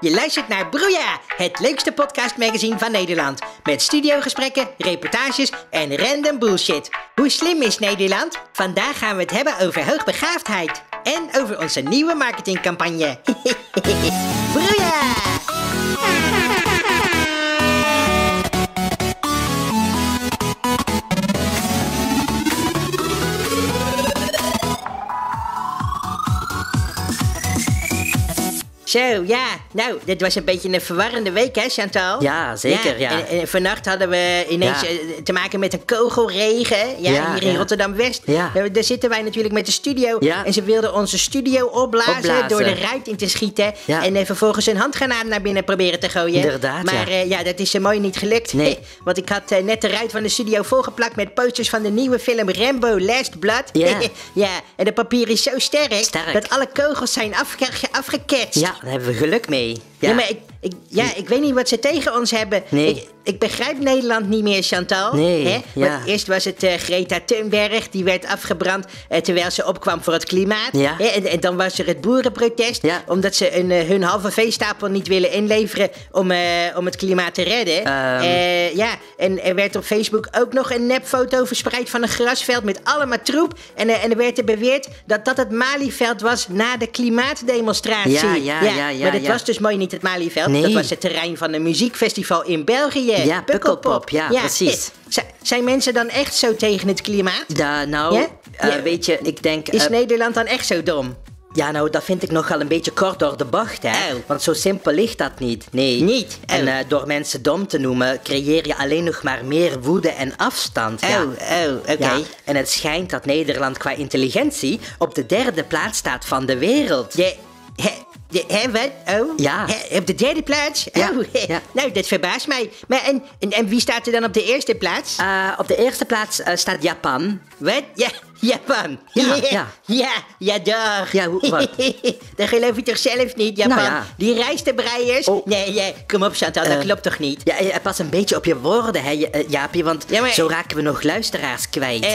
Je luistert naar Broeia, het leukste podcastmagazine van Nederland. Met studiogesprekken, reportages en random bullshit. Hoe slim is Nederland? Vandaag gaan we het hebben over hoogbegaafdheid. En over onze nieuwe marketingcampagne. Broeia! Zo, ja. Nou, dit was een beetje een verwarrende week, hè, Chantal? Ja, zeker, ja. En, en vannacht hadden we ineens Ja. eh, te maken met een kogelregen. Ja, Ja, hier in ja. Rotterdam-West. Ja. Eh, Daar zitten wij natuurlijk met de studio. Ja. En ze wilden onze studio opblazen, Opblazen. door de ruit in te schieten. Ja. En eh, vervolgens een handgranaat naar binnen proberen te gooien. Inderdaad, Maar ja. ja, dat is zo mooi niet gelukt. Nee. Want ik had net de ruit van de studio volgeplakt met posters van de nieuwe film Rambo Last Blood. Ja. ja, en de papier is zo sterk, Sterk. dat alle kogels zijn afge afgeketst. Ja, daar hebben we geluk mee. Ja, maar ik, ik, ja, ik weet niet wat ze tegen ons hebben. Nee. Ik, ik begrijp Nederland niet meer, Chantal. Nee, Hè? ja. Eerst was het eh, Greta Thunberg, die werd afgebrand eh, terwijl ze opkwam voor het klimaat. Ja. Hè? En, en dan was er het boerenprotest, Ja. omdat ze een, eh, hun halve veestapel niet willen inleveren om, om het klimaat te redden. Ehm. Eh, ja, en er werd op Facebook ook nog een nepfoto verspreid van een grasveld met allemaal troep. En, en er werd er beweerd dat dat het Malieveld was na de klimaatdemonstratie. Ja, ja, ja, ja, Maar dat was dus mooi niet het Malieveld. Nee. Dat was het terrein van een muziekfestival in België. Ja, Pukkelpop, ja, precies. Z- zijn mensen dan echt zo tegen het klimaat? Da, nou, Ja? eh, Ja. weet je, ik denk... Is eh, Nederland dan echt zo dom? ja, nou, dat vind ik nogal een beetje kort door de bocht, hè. Oh. Want zo simpel ligt dat niet. Nee. Niet? En Oh. eh, door mensen dom te noemen, creëer je alleen nog maar meer woede en afstand. ja. Oh, oh, oké. Ja, en het schijnt dat Nederland qua intelligentie op de derde plaats staat van de wereld. Je, de, hè, wat? Oh? Ja. Hè, op de derde plaats? Ja, Oh, ja. Nou, dat verbaast mij. Maar en, en, en wie staat er dan op de eerste plaats? Eh, op de eerste plaats eh, staat Japan. Wat? Ja, Japan. Ja, ja. Ja, ja, dag. Ja, hoe- wat? dat geloof je toch zelf niet, Japan? Nou ja. Die rijstebreiers? Oh. Nee, kom op, Chantal, dat Eh, klopt toch niet? Ja, pas een beetje op je woorden, hè, eh, Jaapie, want Ja, maar- zo raken we nog luisteraars kwijt. Eh,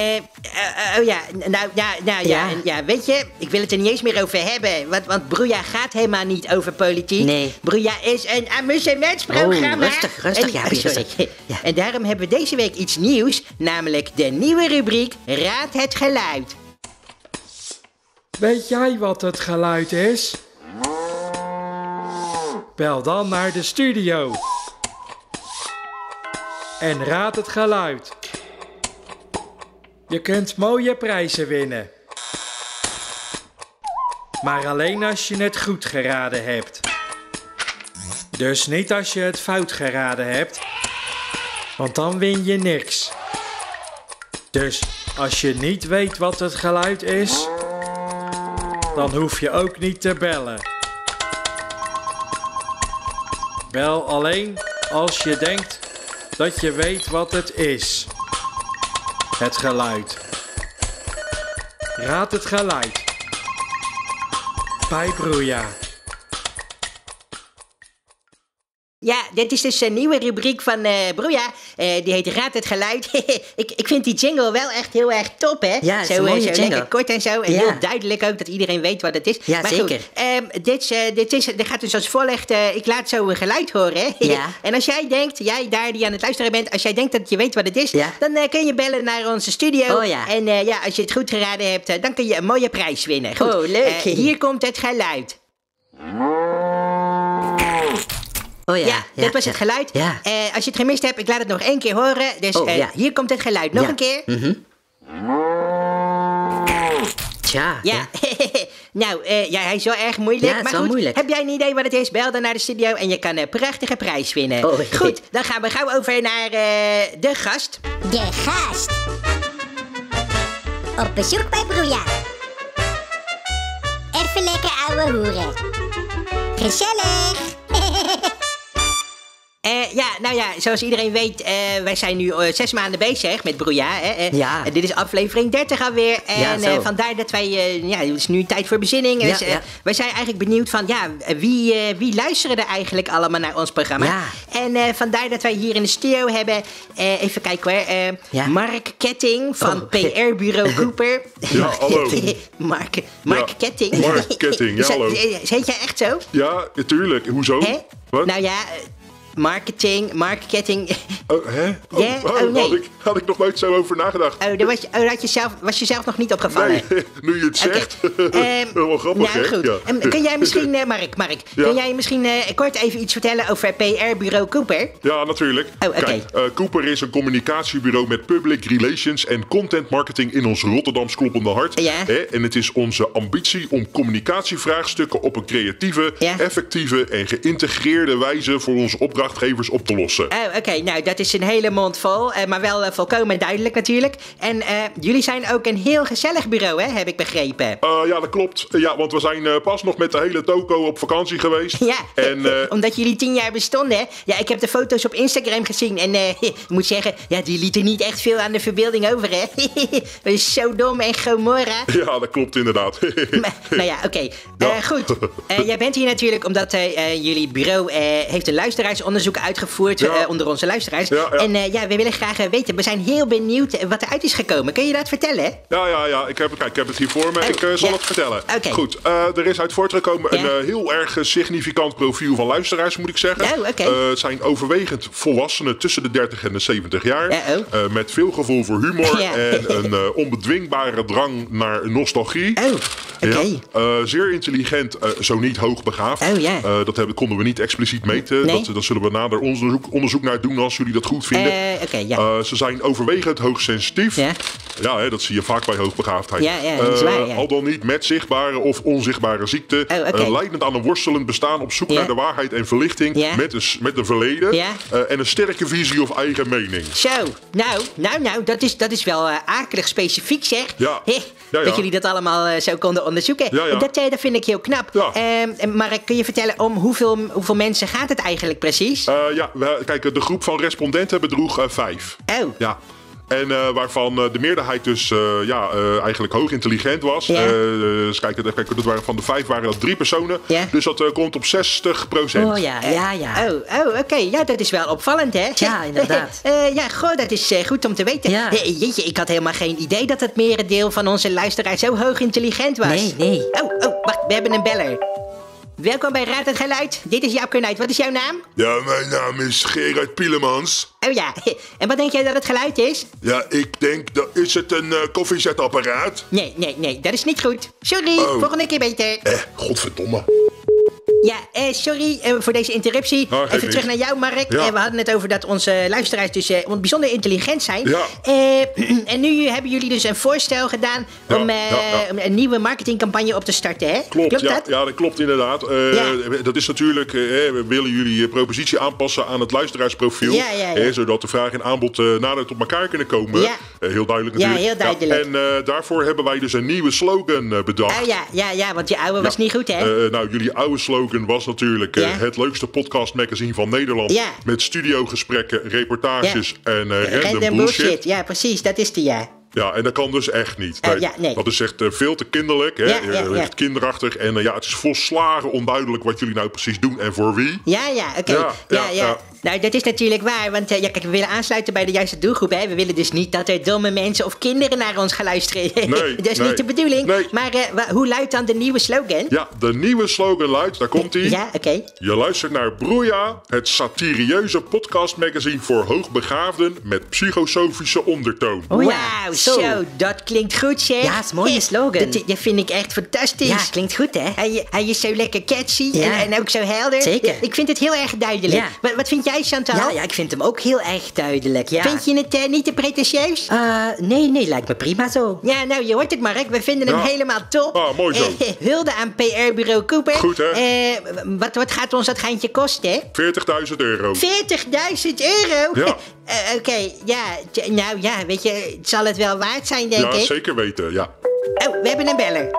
oh ja, nou, nou, nou ja. Ja. en- ja, weet je, ik wil het er niet eens meer over hebben. Want, want Broeia gaat helemaal niet over politiek. Nee. Broeia is een amusementsprogramma. Oh, rustig, rustig, En- ja, oh, sorry. rustig. Ja. En daarom hebben we deze week iets nieuws, namelijk de nieuwe rubriek Raad het Geluid. Weet jij wat het geluid is? Bel dan naar de studio. En raad het geluid. Je kunt mooie prijzen winnen. Maar alleen als je het goed geraden hebt. Dus niet als je het fout geraden hebt. Want dan win je niks. Dus als je niet weet wat het geluid is dan hoef je ook niet te bellen. Bel alleen als je denkt dat je weet wat het is. Het geluid. Raad het geluid. Bij Ja, dit is dus een nieuwe rubriek van eh Broeia. Eh, die heet Raad het Geluid. ik, ik vind die jingle wel echt heel erg top, hè? Ja, het is zo, een eh, mooie zo jingle. lekker kort en zo. En Ja. heel duidelijk ook dat iedereen weet wat het is. Ja, maar zeker. Goed, ehm, dit, eh, dit, is, dit gaat dus als volgt. eh, ik laat zo een geluid horen. hè. Ja. en als jij denkt, jij daar die aan het luisteren bent, als jij denkt dat je weet wat het is, Ja. dan kun je bellen naar onze studio. Oh, ja. En eh, ja, als je het goed geraden hebt, dan kun je een mooie prijs winnen. Goed. Oh, leuk. Hier komt het geluid. Oh ja, Ja, dit was ja. het geluid. Ja. Eh, als je het gemist hebt, ik laat het nog één keer horen. Dus Oh, eh, ja. hier komt het geluid. Nog Ja. een keer. Tja, Ja. nou, eh, ja, hij is wel erg moeilijk. Ja, maar goed, moeilijk. heb jij een idee wat het is? Bel dan naar de studio en je kan een prachtige prijs winnen. Oh, goed, dan gaan we gauw over naar eh, de gast. De gast. Op bezoek bij Broeia. Even lekker ouwe hoeren. Gezellig. Eh, ja, nou ja, zoals iedereen weet, eh, wij zijn nu eh, zes maanden bezig met Broeia. Hè, eh. Ja. En dit is aflevering 30 alweer. En eh, vandaar dat wij, eh, ja, het is nu tijd voor bezinning. Ja, Dus, ja. wij zijn eigenlijk benieuwd van, ja, wie, eh, wie luisteren er eigenlijk allemaal naar ons programma? Ja. En eh, vandaar dat wij hier in de studio hebben, eh, even kijken hoor, eh, Ja. Mark Ketting van Oh. PR-bureau Cooper. Ja, hallo. Mark, Mark Ja, Ketting. Mark Ketting, ja, hallo. Heet jij echt zo? Ja, natuurlijk. Hoezo? Hè? Wat? Nou ja, marketing, marketing. Oh, hè? Oh, Ja? oh, Oh, nee. had, ik, had ik nog nooit zo over nagedacht. Oh, daar was, je- oh, had je zelf, was je zelf nog niet opgevallen. Nee, nu je het zegt. Ehm, wel grappig, nou hè? goed. Ja. Ehm, kun jij misschien, eh, Mark, Mark, Ja. kun jij misschien eh, kort even iets vertellen over PR-bureau Cooper? Ja, natuurlijk. Oh. Kijk, eh, Cooper is een communicatiebureau met public relations en content marketing in ons Rotterdams kloppende hart. Ja. Hè? En het is onze ambitie om communicatievraagstukken op een creatieve, effectieve en geïntegreerde wijze voor onze opdrachtgevers op te lossen. Oh, oké. Nou, dat is een hele mond vol, eh, maar wel eh, volkomen duidelijk natuurlijk. En eh, jullie zijn ook een heel gezellig bureau, hè, heb ik begrepen. Eh, ja, dat klopt. Ja, want we zijn eh, pas nog met de hele toko op vakantie geweest. Ja, En eh, omdat jullie tien jaar bestonden, hè? Ja, ik heb de foto's op Instagram gezien en eh, ik moet zeggen, ja, die lieten niet echt veel aan de verbeelding over, hè? Dat is zo dom en Gomorra. ja, dat klopt inderdaad. Maar, nou ja, oké. Ja. Eh, goed. Eh, jij bent hier natuurlijk omdat eh, eh, jullie bureau eh, heeft een luisteraarsonderzoek uitgevoerd Ja. eh, onder onze luisteraars. Ja. En eh, ja, we willen graag eh, weten, we zijn heel benieuwd wat eruit is gekomen. Kun je dat vertellen? Ja, ja, ja. Ik heb, kijk, ik heb het hier voor me. Oh, ik zal het vertellen. Goed, er is uit voortgekomen een heel erg significant profiel van luisteraars, moet ik zeggen. Oh, het zijn overwegend volwassenen tussen de 30 en de 70 jaar. Ja, oh. Met veel gevoel voor humor Ja. en een onbedwingbare drang naar nostalgie. Oh. Ja, zeer intelligent, zo niet hoogbegaafd. Oh, ja. Dat hebben, konden we niet expliciet meten. Nee. Dat, dat zullen we nader onderzoek, onderzoek naar doen als jullie dat goed vinden. Eh, ja. Eh, ze zijn overwegend hoogsensitief. Ja. Ja, hè, dat zie je vaak bij hoogbegaafdheid. Ja, ja, dat is waar, Eh, ja. Al dan niet met zichtbare of onzichtbare ziekte. Oh. Eh, leidend aan een worstelend bestaan op zoek naar de waarheid en verlichting. Met, een, met een verleden. Eh, en een sterke visie of eigen mening. Zo, nou, nou, nou, dat is, dat is wel eh, akelig specifiek zeg. Ja. Dat jullie dat allemaal zo konden onderzoeken. Dat, eh, dat vind ik heel knap. Ehm, maar kun je vertellen om hoeveel, hoeveel mensen gaat het eigenlijk precies? Ja, we, kijk, de groep van respondenten bedroeg vijf. Oh. Ja. En eh, waarvan eh, de meerderheid dus eh, ja, eh, eigenlijk hoog intelligent was. Ja. Eh, dus kijk, even kijken, dat waren van de vijf waren dat drie personen. Ja. Dus dat komt op 60 procent. Oh ja, ja, ja. Oh, oh oké. Ja, dat is wel opvallend, hè? Ja, inderdaad. Eh, ja, goh, dat is goed om te weten. Ja. Jeetje, ik had helemaal geen idee dat het merendeel van onze luisteraars zo hoog intelligent was. Nee, nee. Oh, oh, wacht, we hebben een beller. Welkom bij Raad het Geluid. Dit is Jaap Knuit. Wat is jouw naam? Ja, mijn naam is Gerard Pielemans. Oh ja, en wat denk jij dat het geluid is? Ja, ik denk, dat, is het een eh, koffiezetapparaat? Nee, nee, nee, dat is niet goed. Sorry, Oh. volgende keer beter. Eh, godverdomme. Ja, eh, sorry eh, voor deze interruptie. Oh, Even terug naar jou, Mark. Ja. Eh, we hadden het over dat onze luisteraars dus bijzonder intelligent zijn. Ja. En nu hebben jullie dus een voorstel gedaan Ja, om, ja, ja. om een nieuwe marketingcampagne op te starten, hè? Klopt, ja, dat? ja, dat klopt inderdaad. Ja. Dat is natuurlijk, we willen jullie eh, propositie aanpassen aan het luisteraarsprofiel. Ja, ja, ja. zodat de vraag en aanbod nader tot elkaar kunnen komen. Ja. Heel duidelijk Ja, natuurlijk. heel duidelijk. en daarvoor hebben wij dus een nieuwe slogan bedacht. Oh ja, ja, ja, want je oude was Ja. niet goed, hè? Nou, jullie oude slogan was natuurlijk eh, Ja. het leukste podcastmagazine van Nederland. Ja. Met studiogesprekken, reportages en eh random, Random bullshit. Ja, precies, dat is die, ja. Ja, en dat kan dus echt niet. Ja, nee. Dat is echt eh, veel te kinderlijk, hè? Ja, ja, Eh, ja. echt kinderachtig. En eh, ja, het is volslagen onduidelijk wat jullie nou precies doen en voor wie. Ja, ja, oké. Ja, ja. Nou, dat is natuurlijk waar, want eh, ja, kijk, we willen aansluiten bij de juiste doelgroep, hè. We willen dus niet dat er domme mensen of kinderen naar ons gaan luisteren. Nee, dat is nee. niet de bedoeling. Nee. Maar eh, hoe luidt dan de nieuwe slogan? Ja, de nieuwe slogan luidt, daar komt ie. Ja, oké. Je luistert naar Broeia, het satirieuze podcastmagazine voor hoogbegaafden met psychosofische ondertoon. Oh Wauw, zo. zo. dat klinkt goed, zeg. Ja, is een mooie slogan. Dat, dat vind ik echt fantastisch. Ja, klinkt goed, hè? Hij, hij is zo lekker catchy Ja. en, en ook zo helder. Zeker. Ik vind het heel erg duidelijk. Ja. Wat, wat vind jij, Chantal? Ja, ja, ik vind hem ook heel erg duidelijk, ja. Vind je het eh, niet te pretentieus? Eh, nee, nee, lijkt me prima zo. Ja, nou, je hoort het, Mark. We vinden hem Ja. helemaal top. Ah, mooi zo. Eh, hulde aan PR-bureau Cooper. Goed, hè? Eh, wat, wat gaat ons dat geintje kosten? 40.000 euro. 40.000 euro? Ja. Eh, Oké, ja. t- Nou ja, weet je, het zal het wel waard zijn, denk Ja, ik. zeker weten, ja. Oh, we hebben een beller.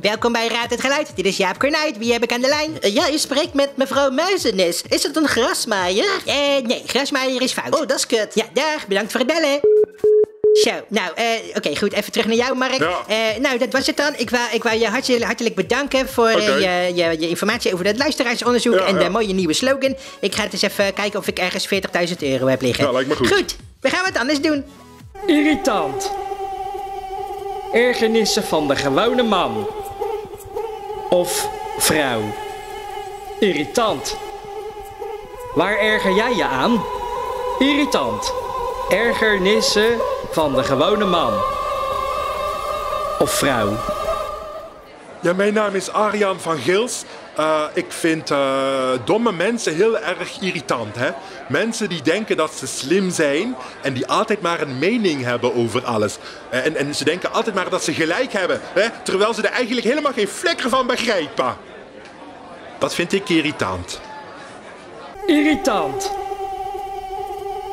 Welkom bij Raad het Geluid. Dit is Jaap Kornuit. Wie heb ik aan de lijn? Eh, ja, u spreekt met mevrouw Muizenis. Is het een grasmaaier? Eh, nee, grasmaaier is fout. Oh, dat is kut. Ja, dag. Bedankt voor het bellen. Zo, nou, eh, oké, goed. Even terug naar jou, Mark. Ja. Eh, nou, dat was het dan. Ik wou, ik wou je hartelijk, hartelijk bedanken voor je, je, je informatie over het luisteraarsonderzoek Ja, en de mooie nieuwe slogan. Ik ga het eens even kijken of ik ergens 40.000 euro heb liggen. Ja, lijkt me goed. Goed, we gaan wat anders doen. Irritant. Ergernissen van de gewone man. Of vrouw. Irritant. Waar erger jij je aan? Irritant. Ergernissen van de gewone man. Of vrouw. Ja, mijn naam is Arjan van Gils. Eh, ik vind eh, domme mensen heel erg irritant. Hè? Mensen die denken dat ze slim zijn en die altijd maar een mening hebben over alles. Eh, en, en ze denken altijd maar dat ze gelijk hebben, hè? terwijl ze er eigenlijk helemaal geen flikker van begrijpen. Dat vind ik irritant. Irritant.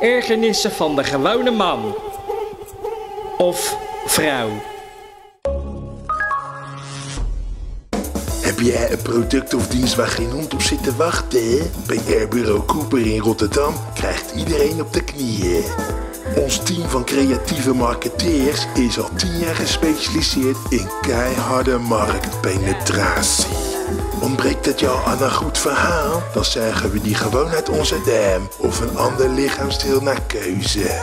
Ergernissen van de gewone man. Of vrouw. Heb jij een product of dienst waar geen hond op zit te wachten? Bij Airbureau Cooper in Rotterdam krijgt iedereen op de knieën. Ons team van creatieve marketeers is al tien jaar gespecialiseerd in keiharde marktpenetratie. Ontbreekt het jou aan een goed verhaal? Dan zeggen we die gewoon uit onze dam of een ander lichaamsdeel naar keuze.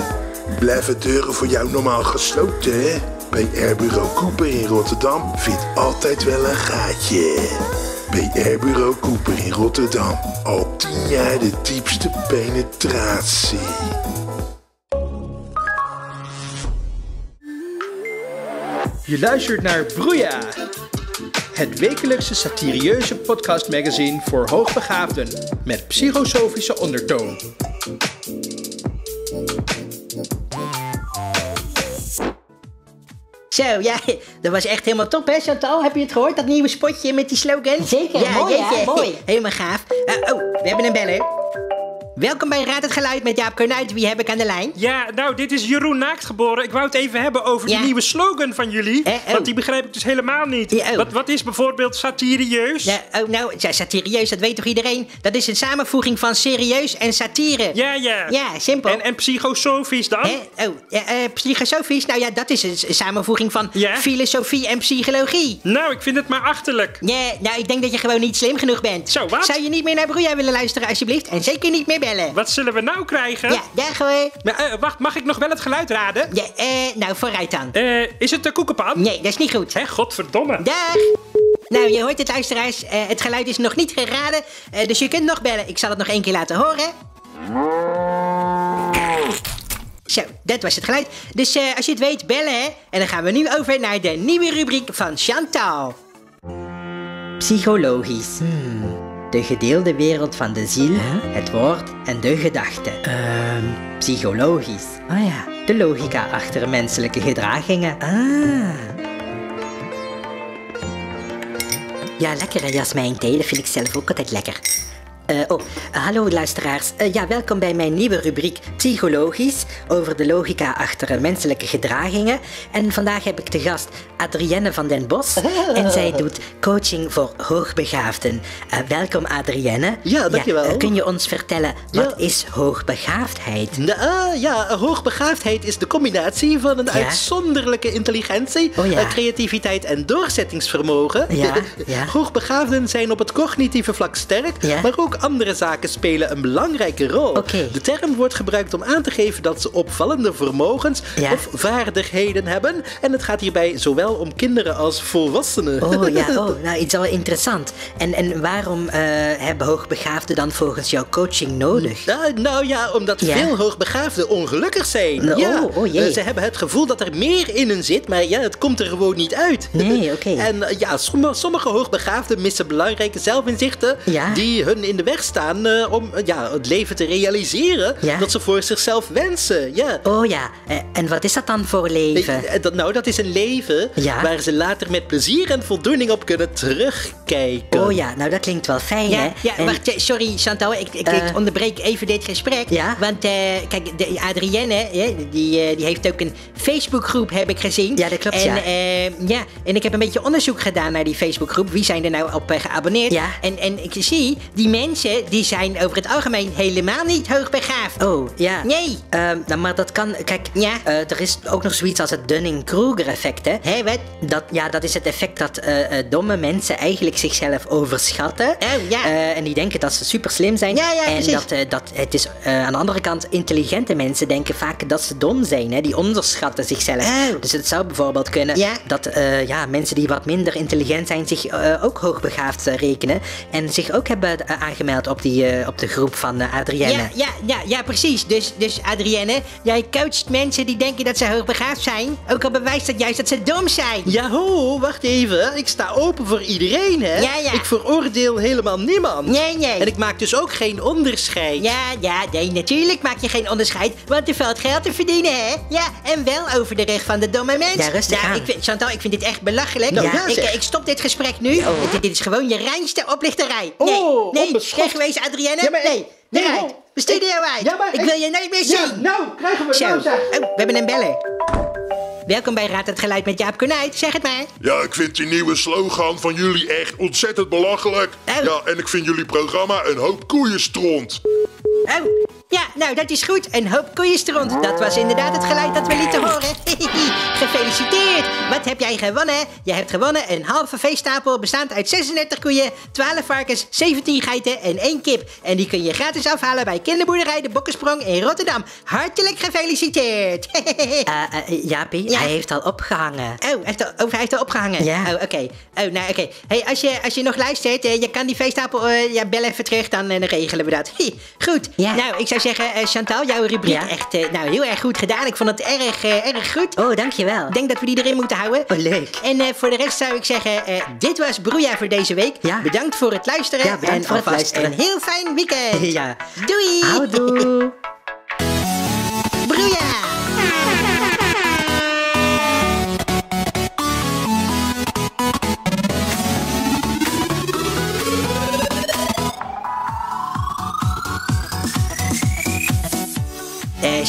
Blijven deuren voor jou normaal gesloten? hè? Bij Airbureau Cooper in Rotterdam vindt altijd wel een gaatje. Bij Airbureau Cooper in Rotterdam al tien jaar de diepste penetratie. Je luistert naar Broeia, het wekelijkse satirieuze podcastmagazine voor hoogbegaafden met psychosofische ondertoon. Zo, ja, dat was echt helemaal top, hè, Chantal? Heb je het gehoord, dat nieuwe spotje met die slogan? Zeker, ja, mooi, hè? Mooi. Helemaal gaaf. Eh, oh, we hebben een beller. Welkom bij Raad het Geluid met Jaap Kornuit. Wie heb ik aan de lijn? Ja, nou, dit is Jeroen Naaktgeboren. Ik wou het even hebben over Ja. die nieuwe slogan van jullie. Eh, oh. Want die begrijp ik dus helemaal niet. Ja, oh. wat, wat is bijvoorbeeld satirieus? Ja, oh, nou, ja, satirieus, dat weet toch iedereen? Dat is een samenvoeging van serieus en satire. ja. ja. Ja, simpel. En, en psychosofisch dan? Hè? Oh, ja, eh, psychosofisch? Nou ja, dat is een samenvoeging van Ja? filosofie en psychologie. Nou, ik vind het maar achterlijk. Nee, nou, ik denk dat je gewoon niet slim genoeg bent. Zo, wat? Zou je niet meer naar Broeia willen luisteren, alsjeblieft? En zeker niet meer bellen. Wat zullen we nou krijgen? Ja, dag hoor. Maar, eh, wacht, mag ik nog wel het geluid raden? Ja, eh, nou, vooruit dan. Eh, is het de koekenpan? Nee, dat is niet goed. Hè, godverdomme. Dag! Nou, je hoort het, luisteraars. Eh, het geluid is nog niet geraden, eh, dus je kunt nog bellen. Ik zal het nog één keer laten horen. Zo, dat was het geluid. Dus eh, als je het weet, bellen hè. En dan gaan we nu over naar de nieuwe rubriek van Chantal. Psychologisch. De gedeelde wereld van de ziel, het woord en de gedachte. Ehm, psychologisch. Ah ja. De logica achter menselijke gedragingen. Ah. Ja, lekker hè, Jasmijn. Telen vind ik zelf ook altijd lekker. Eh, oh, hallo luisteraars. Eh, ja, welkom bij mijn nieuwe rubriek Psychologisch over de logica achter menselijke gedragingen. En vandaag heb ik te gast Adrienne van den Bos. En zij doet coaching voor hoogbegaafden. Eh, welkom Adrienne. Ja, dankjewel. eh, kun je ons vertellen, wat Ja. is hoogbegaafdheid? Ah, ja, hoogbegaafdheid is de combinatie van een Ja. uitzonderlijke intelligentie, Oh creativiteit en doorzettingsvermogen. Ja, ja. Hoogbegaafden zijn op het cognitieve vlak sterk, maar ook andere zaken spelen een belangrijke rol. De term wordt gebruikt om aan te geven dat ze opvallende vermogens of vaardigheden hebben. En het gaat hierbij zowel om kinderen als volwassenen. Oh ja, oh, nou iets al interessant. En, en waarom eh, hebben hoogbegaafden dan volgens jou coaching nodig? Nou, nou ja, omdat Ja. veel hoogbegaafden ongelukkig zijn. Nou, ja. oh, oh jee. Eh, Ze hebben het gevoel dat er meer in hun zit, maar ja, het komt er gewoon niet uit. Nee, oké. En eh, ja, sommige, sommige hoogbegaafden missen belangrijke zelfinzichten Ja. die hun in de weg staan om ja, het leven te realiseren Ja. dat ze voor zichzelf wensen. Ja. Oh ja, en wat is dat dan voor leven? Dat, nou, dat is een leven Ja. waar ze later met plezier en voldoening op kunnen terugkijken. Oh ja, nou dat klinkt wel fijn, Ja, hè? ja En- wacht, eh, sorry Chantal, ik, ik, Eh. ik onderbreek even dit gesprek. Ja? Want eh, kijk, de, Adrienne, hè, die, eh, die heeft ook een Facebookgroep, heb ik gezien. Ja, dat klopt, en, ja. eh, ja. En ik heb een beetje onderzoek gedaan naar die Facebookgroep. Wie zijn er nou op eh, geabonneerd? Ja. En, en ik zie, die mensen, die zijn over het algemeen helemaal niet hoogbegaafd. Oh, ja. Nee. Ehm, nou, maar dat kan... Kijk, Ja. eh, er is ook nog zoiets als het Dunning-Kruger-effect, hè? Hé, Dat, ja, dat is het effect dat eh, eh, domme mensen eigenlijk zichzelf overschatten. Oh, ja. Eh, en die denken dat ze super slim zijn. Ja, ja, en dat, dat het is aan de andere kant, intelligente mensen denken vaak dat ze dom zijn. Hè? Die onderschatten zichzelf. Oh. Dus het zou bijvoorbeeld kunnen dat ja, mensen die wat minder intelligent zijn zich ook hoogbegaafd rekenen. En zich ook hebben aangemeld op, die, op de groep van Adrienne. Ja, ja, ja, ja, precies. Dus, dus Adrienne, jij coacht mensen die denken dat ze hoogbegaafd zijn. Ook al bewijst dat juist dat ze dom zijn. Ja, ho, wacht even. Ik sta open voor iedereen, hè? Ja, ja. Ik veroordeel helemaal niemand. Nee, nee. En ik maak dus ook geen onderscheid. Ja, ja, nee, natuurlijk maak je geen onderscheid, want er valt geld te verdienen, hè? Ja, en wel over de rug van de domme mens. Ja, rustig nou, aan. ik vind, Chantal, ik vind dit echt belachelijk. Nou, ja, ik, ik stop dit gesprek nu. Dit, dit is gewoon je reinste oplichterij. Oh, nee, nee, onbeschoft. wegwezen, Adrienne. Ja, maar- nee, nee, eruit. De studio uit. Ja, maar- ik wil je nooit meer zien. Ja, nou, krijgen we Zo. nou, zeg. Oh, we hebben een beller. Welkom bij Raad het Geluid met Jaap Konijt. Zeg het maar. Ja, ik vind die nieuwe slogan van jullie echt ontzettend belachelijk. Oh. Ja, en ik vind jullie programma een hoop koeienstront. Oh, ja, nou, dat is goed. Een hoop koeienstront. Dat was inderdaad het geluid dat we lieten horen. Gefeliciteerd. Wat heb jij gewonnen? Je hebt gewonnen een halve veestapel bestaand uit 36 koeien, 12 varkens, 17 geiten en 1 kip. En die kun je gratis afhalen bij kinderboerderij De Bokkensprong in Rotterdam. Hartelijk gefeliciteerd. Eh, eh, Jaapie, Ja. hij heeft al opgehangen. Oh, hij heeft al, oh, hij heeft al opgehangen? Ja. Oh, oké. Oh, nou, oké. Hey, als je, als je nog luistert, je kan die veestapel, ja, bel even terug, dan, dan regelen we dat. Goed. Ja. Nou, ik zou zeggen, eh, Chantal, jouw rubriek Ja. echt, eh, nou, heel erg goed gedaan. Ik vond het erg, eh, erg goed. Oh, dankjewel. Ik denk dat we die erin moeten houden. Oh, leuk. En voor de rest zou ik zeggen, dit was Broeia voor deze week. Ja. Bedankt voor het luisteren. Ja, bedankt en voor het luisteren. een heel fijn weekend. Ja. Doei. Houdoe. Broeia.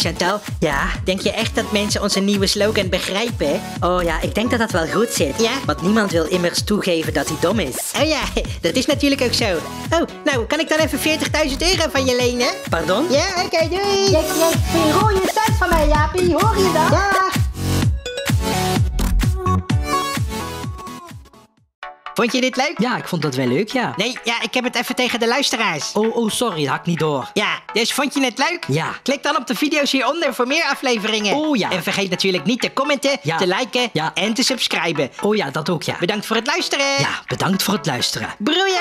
Chantal, Ja? denk je echt dat mensen onze nieuwe slogan begrijpen? Oh ja, ik denk dat dat wel goed zit. Ja? Want niemand wil immers toegeven dat hij dom is. Oh ja, dat is natuurlijk ook zo. Oh, nou, kan ik dan even 40.000 euro van je lenen? Pardon? Ja, oké, doei. Je kreeg geen rode cent van mij, Jaapie. Hoor je dat? Dag. Vond je dit leuk? Ja, ik vond dat wel leuk, ja. Nee, ja, ik heb het even tegen de luisteraars. Oh, oh, sorry, dat had ik niet door. Ja, dus vond je het leuk? Ja. Klik dan op de video's hieronder voor meer afleveringen. Oh, ja. En vergeet natuurlijk niet te commenten, Ja. te liken Ja. en te subscriben. Oh ja, dat ook, ja. Bedankt voor het luisteren. Ja, bedankt voor het luisteren. Broeia!